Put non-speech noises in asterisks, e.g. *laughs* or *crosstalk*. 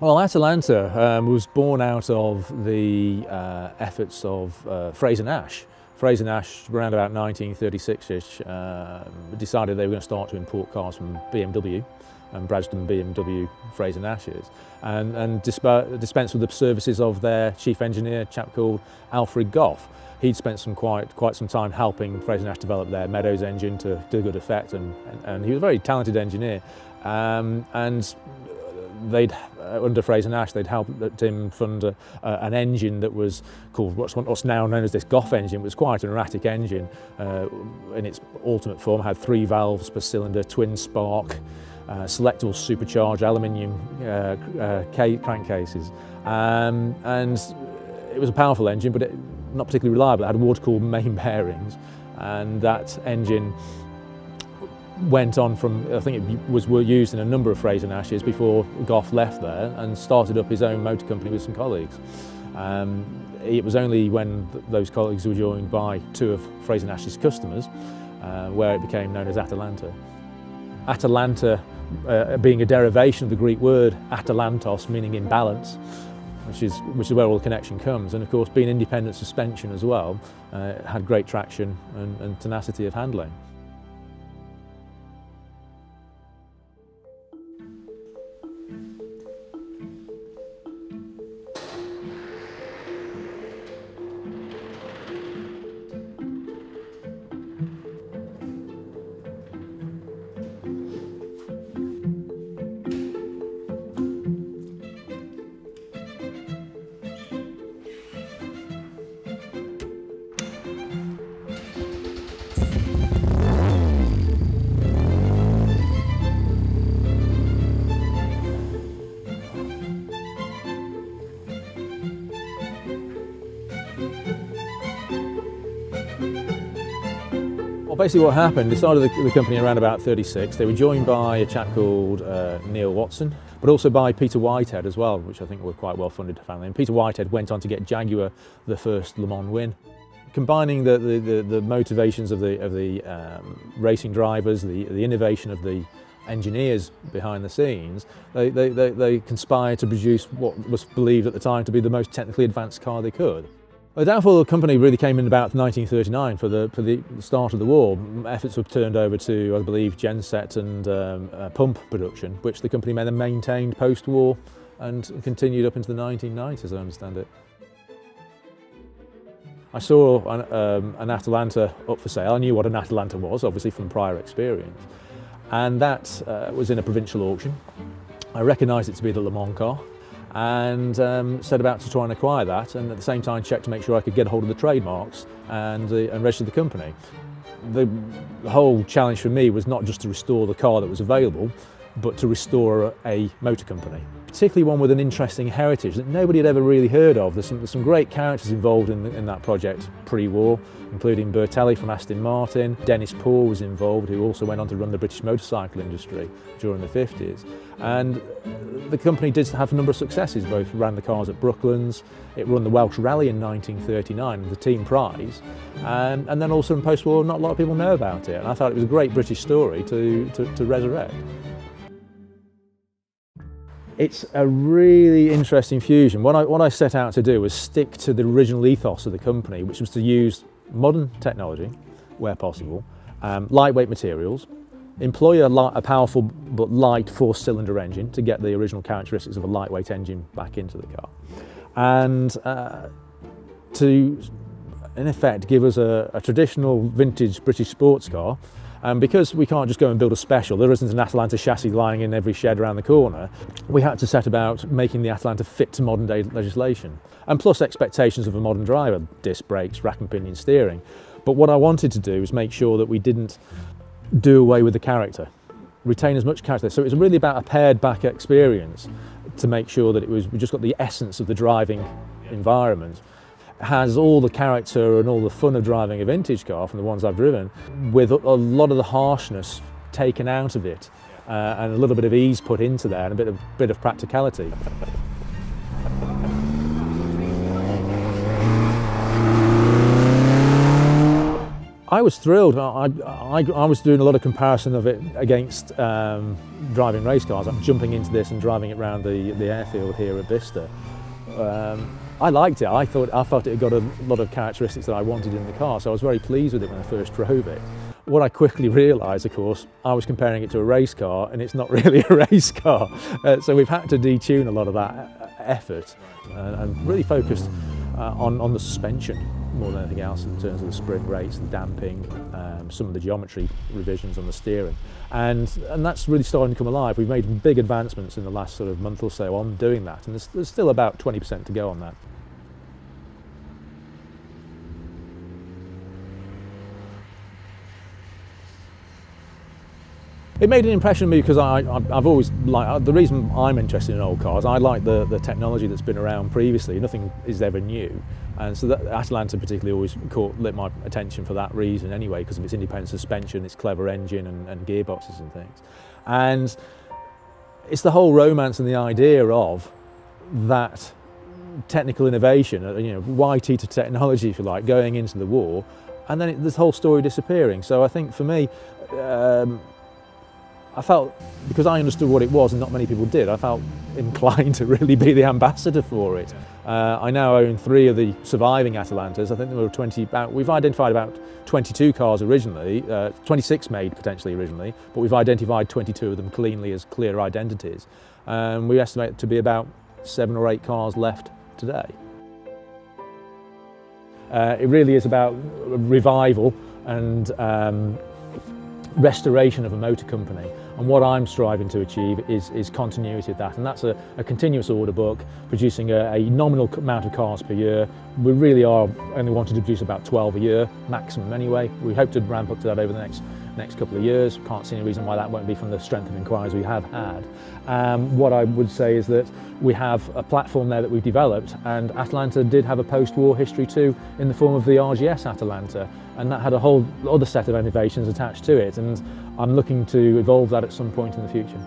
Well, Atalanta um, was born out of the uh, efforts of uh, Frazer Nash. Frazer Nash, around about 1936-ish, uh, decided they were going to start to import cars from BMW and Brasden BMW Frazer Nashes and, and dispense with the services of their chief engineer, a chap called Alfred Gough. He'd spent some quite, quite some time helping Frazer Nash develop their Meadows engine to, to good effect and, and, and he was a very talented engineer um, and they'd uh, under Frazer Nash they'd helped him fund a, uh, an engine that was called what's, what's now known as this Gough engine. It was quite an erratic engine uh, in its ultimate form. Had three valves per cylinder, twin spark, uh, selectable supercharged aluminium uh, uh, crankcases. Um, and it was a powerful engine, but it, not particularly reliable. It had water cooled main *laughs* bearings, and that engine went on from, I think it was used in a number of Frazer Nashes before Gough left there and started up his own motor company with some colleagues. Um, it was only when th those colleagues were joined by two of Frazer Nash's customers uh, where it became known as Atalanta. Atalanta uh, being a derivation of the Greek word Atalantos, meaning imbalance, which is, which is where all the connection comes. And of course, being independent suspension as well, uh, had great traction and, and tenacity of handling. Basically what happened, they started the, the, company around about 36. They were joined by a chap called uh, Neil Watson, but also by Peter Whitehead as well, which I think were quite well funded family. And Peter Whitehead went on to get Jaguar the first Le Mans win. Combining the, the, the, the motivations of the, of the um, racing drivers, the, the innovation of the engineers behind the scenes, they, they, they, they conspired to produce what was believed at the time to be the most technically advanced car they could. The downfall of the company really came in about 1939 for the, for the start of the war. Efforts were turned over to, I believe, genset and um, uh, pump production, which the company then maintained post-war and continued up into the 1990s, as I understand it. I saw an, um, an Atalanta up for sale. I knew what an Atalanta was, obviously from prior experience. And that uh, was in a provincial auction. I recognised it to be the Le Mans car and um, set about to try and acquire that and at the same time check to make sure I could get hold of the trademarks and, uh, and register the company. The, the whole challenge for me was not just to restore the car that was available, but to restore a motor company particularly one with an interesting heritage that nobody had ever really heard of. There's some, there's some great characters involved in, the, in that project pre-war, including Bertelli from Aston Martin, Dennis Poore was involved, who also went on to run the British motorcycle industry during the 50s. And the company did have a number of successes, both ran the cars at Brooklands, it ran the Welsh Rally in 1939, the team prize, and, and then also in post-war, not a lot of people know about it. And I thought it was a great British story to, to, to resurrect. It's a really interesting fusion. What I, what I set out to do was stick to the original ethos of the company, which was to use modern technology where possible, um, lightweight materials, employ a, a, powerful but light four-cylinder engine to get the original characteristics of a lightweight engine back into the car, and uh, to, in effect, give us a, a traditional vintage British sports car and because we can't just go and build a special, there isn't an Atalanta chassis lying in every shed around the corner, we had to set about making the Atalanta fit to modern day legislation. And plus expectations of a modern driver, disc brakes, rack and pinion steering. But what I wanted to do was make sure that we didn't do away with the character, retain as much character. So it was really about a pared back experience to make sure that it was, we just got the essence of the driving environment has all the character and all the fun of driving a vintage car from the ones I've driven, with a lot of the harshness taken out of it uh, and a little bit of ease put into there and a bit of, bit of practicality. I was thrilled. I, I, I, was doing a lot of comparison of it against um, driving race cars. I'm jumping into this and driving it around the, the airfield here at Bicester. Um, I liked it. I thought I thought it got a lot of characteristics that I wanted in the car, so I was very pleased with it when I first drove it. What I quickly realised, of course, I was comparing it to a race car, and it's not *laughs* really a race car. Uh, so we've had to detune a lot of that uh, effort and, and really focused uh, on, on the suspension more than anything else in terms of the spring rates, the damping, um, some of the geometry revisions on the steering. And, and that's really starting to come alive. We've made big advancements in the last sort of month or so on doing that, and there's, there's still about 20% to go on that. It made an impression on me because I, have always like the reason I'm interested in old cars. I like the, the technology that's been around previously. Nothing is ever new, and so that, Atalanta particularly always caught lit my attention for that reason anyway, because of its independent suspension, its clever engine, and, and gearboxes and things. And it's the whole romance and the idea of that technical innovation, uh, you know, YT to technology, if you like, going into the war, and then it, this whole story disappearing. So I think for me. Um, I felt, because I understood what it was and not many people did, I felt inclined *laughs* to really be the ambassador for it. Uh, I now own three of the surviving Atalantas. I think there were 20, about, we've identified about 22 cars originally, uh, 26 made potentially originally, but we've identified 22 of them cleanly as clear identities. Um, we estimate to be about seven or eight cars left today. Uh, it really is about revival and um, restoration of a motor company. And what I'm striving to achieve is, is continuity of that. And that's a, a continuous order book, producing a, a, nominal amount of cars per year. We really are only wanting to produce about 12 a year, maximum anyway. We hope to ramp up to that over the next next couple of years. Can't see any reason why that won't be from the strength of inquiries we have had. Um, what I would say is that we have a platform there that we've developed and Atalanta did have a post-war history too in the form of the RGS Atalanta and that had a whole other set of innovations attached to it and I'm looking to evolve that at some point in the future.